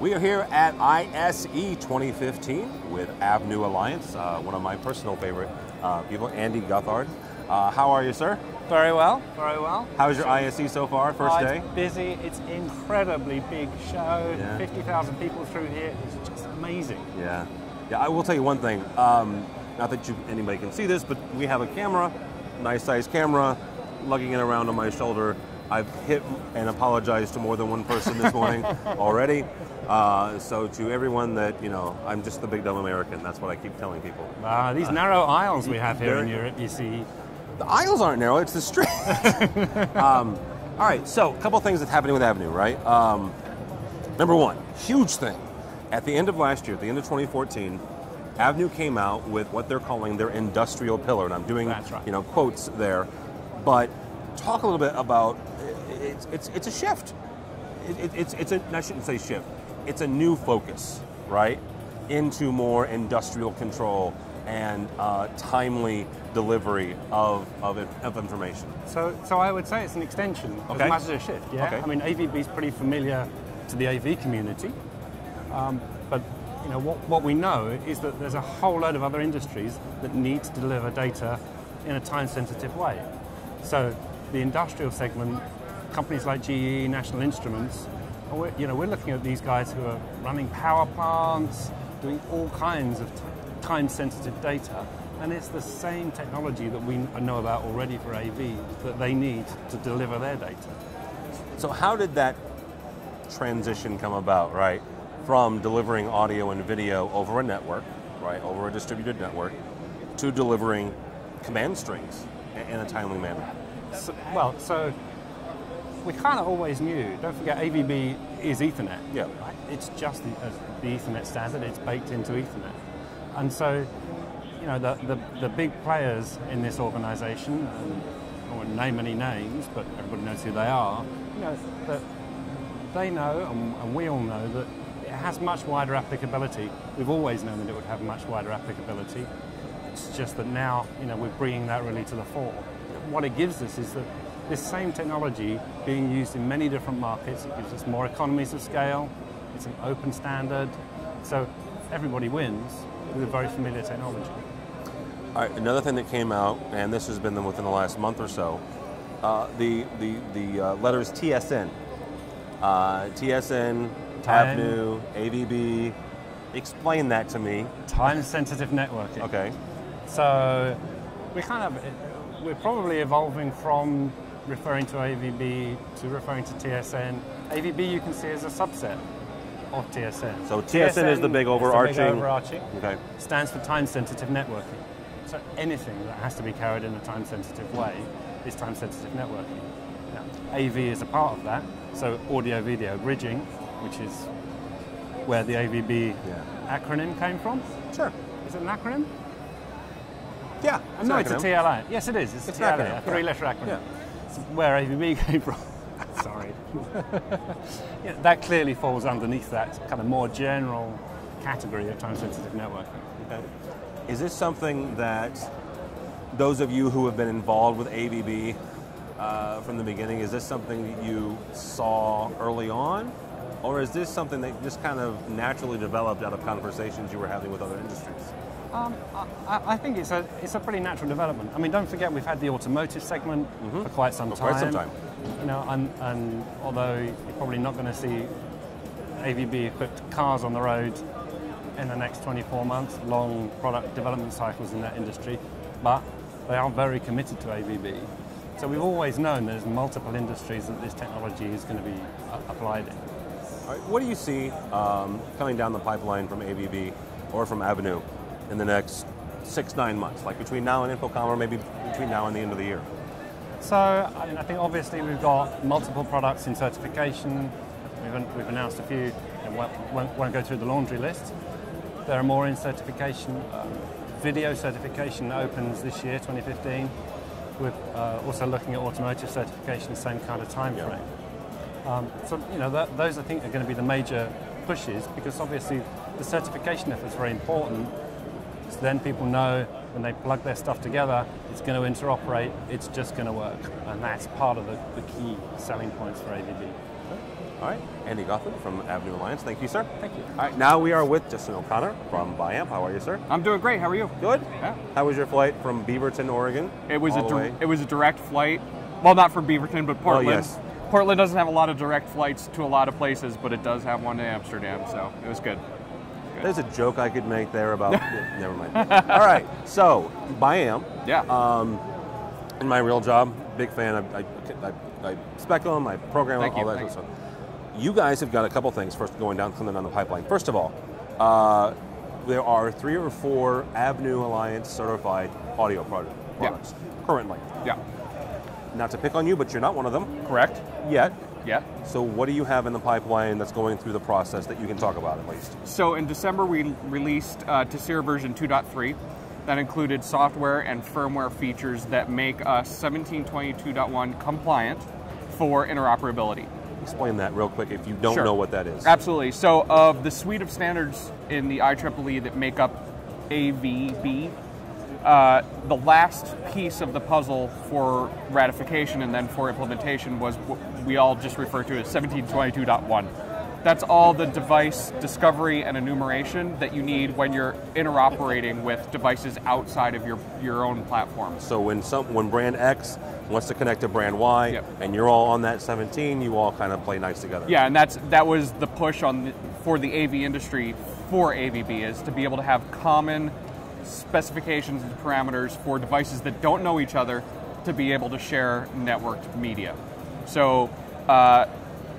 We are here at ISE 2015 with Avnu Alliance, uh, one of my personal favorite uh, people, Andy Gothard. Uh, how are you, sir? Very well, very well. How's your ISE so far, first Oh, day? It's busy, it's incredibly big show, Yeah. 50,000 people through here, it's just amazing. Yeah. Yeah, I will tell you one thing. Um, not that you, anybody can see this, but we have a camera, nice sized camera, lugging it around on my shoulder. I've hit and apologized to more than one person this morning already. Uh, so to everyone that, you know, I'm just the big dumb American. That's what I keep telling people. Uh, these narrow aisles we have here in Europe, you see. The aisles aren't narrow, it's the street. um, all right, so a couple things that's happening with Avnu, right? Um, number one, huge thing. At the end of last year, at the end of 2014, Avnu came out with what they're calling their industrial pillar, and I'm doing right. you know quotes there. But talk a little bit about it's it's, it's a shift. It, it, it's it's a I shouldn't say shift. It's a new focus, right, into more industrial control and uh, timely delivery of, of, of information. So, so I would say it's an extension Okay. as much as a shift. Yeah, Okay. I mean AVB is pretty familiar to the AV community, um, but you know what, what we know is that there's a whole load of other industries that need to deliver data in a time-sensitive way. So the industrial segment, companies like GE, National Instruments, we're, you know we're looking at these guys who are running power plants, doing all kinds of time-sensitive data. And it's the same technology that we know about already for AV that they need to deliver their data. So how did that transition come about, right? From delivering audio and video over a network, right, over a distributed network, to delivering command strings in in a timely manner. So, well, so we kind of always knew. Don't forget, AVB is Ethernet. Yeah. Right? It's just the, uh, the Ethernet standard. It's baked into Ethernet, and so you know the the, the big players in this organisation. And I won't name any names, but everybody knows who they are. You know that they know, and, and we all know that it has much wider applicability. We've always known that it would have much wider applicability. It's just that now, you know, we're bringing that really to the fore. What it gives us is that this same technology being used in many different markets, it gives us more economies of scale. It's an open standard, so everybody wins with a very familiar technology. All right, another thing that came out, and this has been within the last month or so, uh, the the the uh, letters TSN, uh, TSN, Time. Avnu, AVB. Explain that to me. Time-sensitive networking. Okay. So we kind of we're probably evolving from referring to AVB to referring to TSN. AVB you can see as a subset of TSN. So TSN is the big overarching- overarching. Okay. Stands for time sensitive networking. So anything that has to be carried in a time sensitive way is time sensitive networking. Now, AV is a part of that. So audio video bridging, which is where the AVB Yeah. acronym came from. Sure. Is it an acronym? Yeah. Uh, no, it's a. TLA. Yes, it is. It's, It's TLA, acronym, a three-letter acronym. Yeah. It's where AVB came from. Sorry. yeah, that clearly falls underneath that kind of more general category of time-sensitive networking. Okay. Is this something that those of you who have been involved with AVB uh, from the beginning, is this something that you saw early on? Or is this something that just kind of naturally developed out of conversations you were having with other industries? Um, I, I think it's a it's a pretty natural development. I mean, don't forget we've had the automotive segment for quite some For time. quite some time. You know, and, and although you're probably not going to see AVB-equipped cars on the road in the next 24 months, long product development cycles in that industry, but they are very committed to AVB. So we've always known there's multiple industries that this technology is going to be applied in. All right, what do you see um, coming down the pipeline from AVB or from Avnu in the next six, nine months, like between now and InfoComm or maybe between now and the end of the year? So I, think obviously we've got multiple products in certification. We've, we've announced a few. and won't, won't, won't go through the laundry list. There are more in certification. Um, video certification opens this year, 2015. We're uh, also looking at automotive certification, same kind of time frame. Um, so you know that, those I think are going to be the major pushes because obviously the certification effort is very important. So then people know when they plug their stuff together, it's going to interoperate, it's just going to work. And that's part of the, the key selling points for AVB. All right, Andy Gothard from Avnu Alliance. Thank you, sir. Thank you. All right, now we are with Justin O'Connor from Biamp. How are you, sir? I'm doing great. How are you? Good. Yeah. How was your flight from Beaverton, Oregon? It was a the it was a direct flight. Well, not from Beaverton, but Portland. Oh, yes. Portland doesn't have a lot of direct flights to a lot of places, but it does have one to Amsterdam, so it was good. There's a joke I could make there about. yeah, never mind. All right, so Biamp. Yeah. Um, in my real job, big fan. I, I, I, I spec them, I program Thank all you, that thank sort of stuff. You guys have got a couple things first going down something on the pipeline. First of all, uh, there are three or four Avnu Alliance certified audio product, Yeah. products currently. yeah. Not to pick on you, but you're not one of them Correct. yet. Yeah. So what do you have in the pipeline that's going through the process that you can talk about at least? So in December, we released uh, Tesira version 2.3. That included software and firmware features that make us 1722.1 compliant for interoperability. Explain that real quick if you don't Sure. know what that is. Absolutely. So, of the suite of standards in the IEEE that make up AVB, uh, the last piece of the puzzle for ratification and then for implementation was what we all just refer to as 1722.1. That's all the device discovery and enumeration that you need when you're interoperating with devices outside of your, your own platform. So when some when brand X wants to connect to brand Y, Yep. and you're all on that 17, you all kind of play nice together. Yeah, and that's that was the push on the, for the AV industry for AVB is to be able to have common specifications and parameters for devices that don't know each other to be able to share networked media. So uh,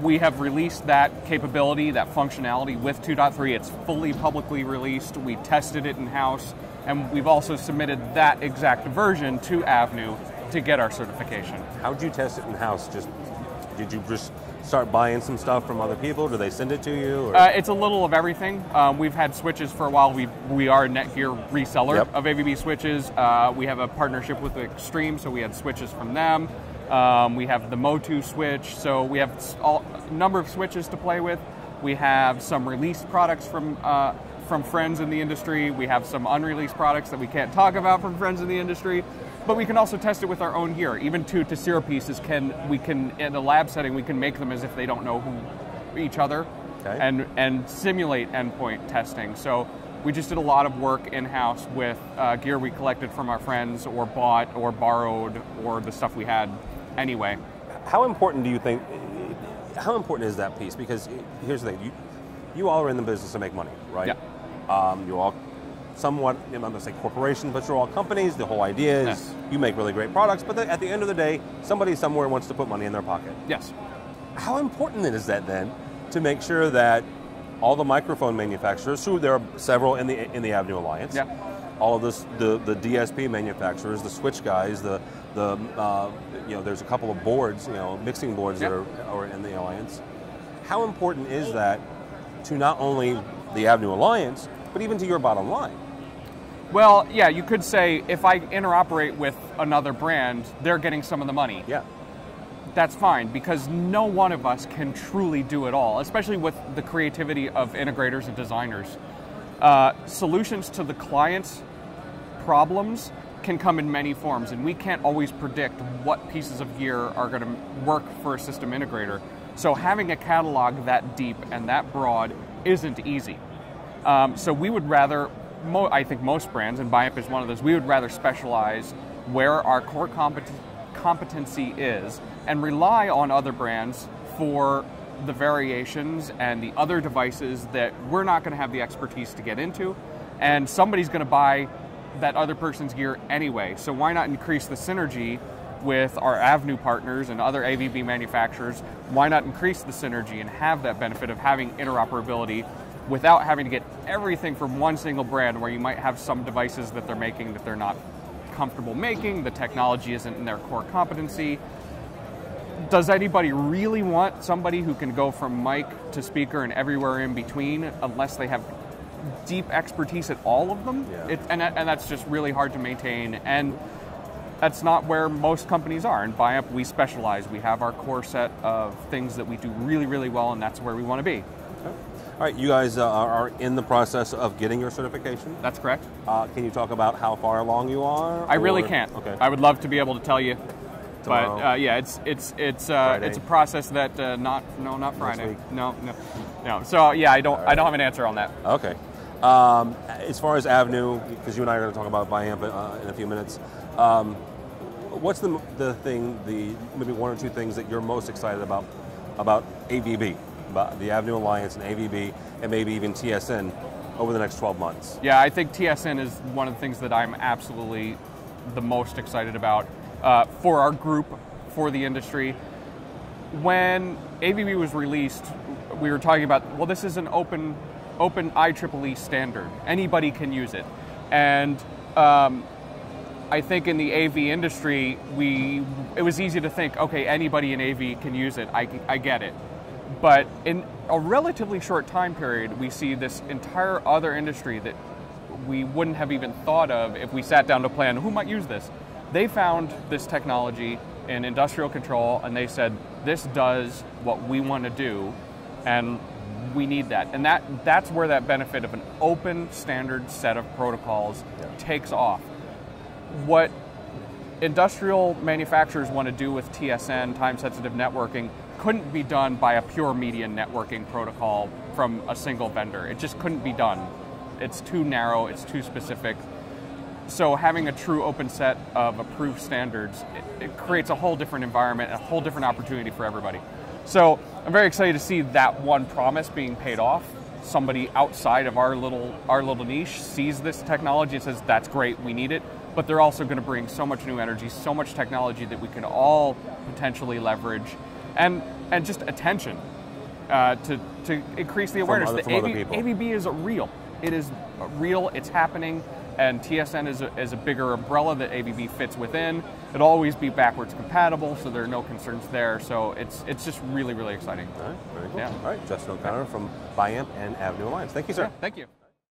we have released that capability, that functionality with 2.3. It's fully publicly released. We tested it in house, and we've also submitted that exact version to Avnu to get our certification. How'd you test it in house? Just did you just start buying some stuff from other people? Do they send it to you? Or? Uh, it's a little of everything. Um, we've had switches for a while. We we are a Netgear reseller Yep. of AVB switches. Uh, we have a partnership with Extreme, so we had switches from them. Um, we have the Motu switch, so we have all, a number of switches to play with. We have some released products from uh, from friends in the industry. We have some unreleased products that we can't talk about from friends in the industry. But we can also test it with our own gear. Even two Tesira pieces can we can in a lab setting we can make them as if they don't know who each other Okay. and and simulate endpoint testing. So we just did a lot of work in house with uh, gear we collected from our friends, or bought, or borrowed, or the stuff we had anyway. How important do you think? How important is that piece? Because here's the thing: you, you all are in the business to make money, right? Yeah. Um, you're all somewhat, I'm not going to say corporations, but you're all companies. The whole idea is Yes. you make really great products, but at the end of the day, somebody somewhere wants to put money in their pocket. Yes. How important is that then to make sure that all the microphone manufacturers, who there are several in the in the Avnu Alliance, Yeah. all of this, the the DSP manufacturers, the switch guys, the the uh, you know, there's a couple of boards, you know, mixing boards that are, are in the alliance. How important is that to not only the Avnu Alliance, but even to your bottom line? Well, yeah, you could say if I interoperate with another brand, they're getting some of the money. Yeah. that's fine because no one of us can truly do it all, especially with the creativity of integrators and designers. Uh, solutions to the client's problems can come in many forms, and we can't always predict what pieces of gear are going to work for a system integrator. So, having a catalog that deep and that broad isn't easy. Um, so we would rather, I think most brands, and Biamp is one of those, we would rather specialize where our core compet- competency is and rely on other brands for the variations and the other devices that we're not going to have the expertise to get into. And somebody's going to buy that other person's gear anyway. So why not increase the synergy with our Avnu partners and other AVB manufacturers? Why not increase the synergy and have that benefit of having interoperability without having to get everything from one single brand where you might have some devices that they're making that they're not comfortable making, the technology isn't in their core competency. Does anybody really want somebody who can go from mic to speaker and everywhere in between unless they have deep expertise at all of them? Yeah. It, and, and that's just really hard to maintain. And that's not where most companies are. In Biamp, we specialize. We have our core set of things that we do really, really well, and that's where we want to be. All right, you guys uh, are in the process of getting your certification. That's correct. Uh, can you talk about how far along you are? I really can't. Okay. I would love to be able to tell you But uh, yeah, it's it's it's uh, it's a process that uh, not no not Friday. No no no. So yeah, I don't I don't have an answer on that. Okay. Um, as far as Avnu, because you and I are going to talk about Biamp uh, in a few minutes, um, what's the, the thing, the maybe one or two things that you're most excited about about AVB, the Avnu Alliance and AVB, and maybe even TSN over the next 12 months? Yeah, I think TSN is one of the things that I'm absolutely the most excited about uh, for our group, for the industry. When AVB was released, we were talking about, well, this is an open, open IEEE standard. Anybody can use it, and um, I think in the AV industry, we it was easy to think, okay, anybody in AV can use it. I, I get it. But in a relatively short time period, we see this entire other industry that we wouldn't have even thought of if we sat down to plan who might use this. They found this technology in industrial control and they said, this does what we want to do and we need that. And that, that's where that benefit of an open standard set of protocols takes off what industrial manufacturers want to do with TSN, time sensitive networking, couldn't be done by a pure media networking protocol from a single vendor. It just couldn't be done. It's too narrow, it's too specific. So having a true open set of approved standards, it, it creates a whole different environment, a whole different opportunity for everybody. So I'm very excited to see that one promise being paid off. Somebody outside of our little our little niche sees this technology and says, "That's great, we need it." But they're also going to bring so much new energy, so much technology that we can all potentially leverage, and and just attention uh, to to increase the awareness other- that from other AV, people. AVB is real. It is real. It's happening. And TSN is a, is a bigger umbrella that AVB fits within. It'll always be backwards compatible, so there are no concerns there. So it's it's just really really exciting. All right, very cool. Yeah. All right, Justin O'Connor from Biamp and Avnu Alliance. Thank you, sir. Thank you.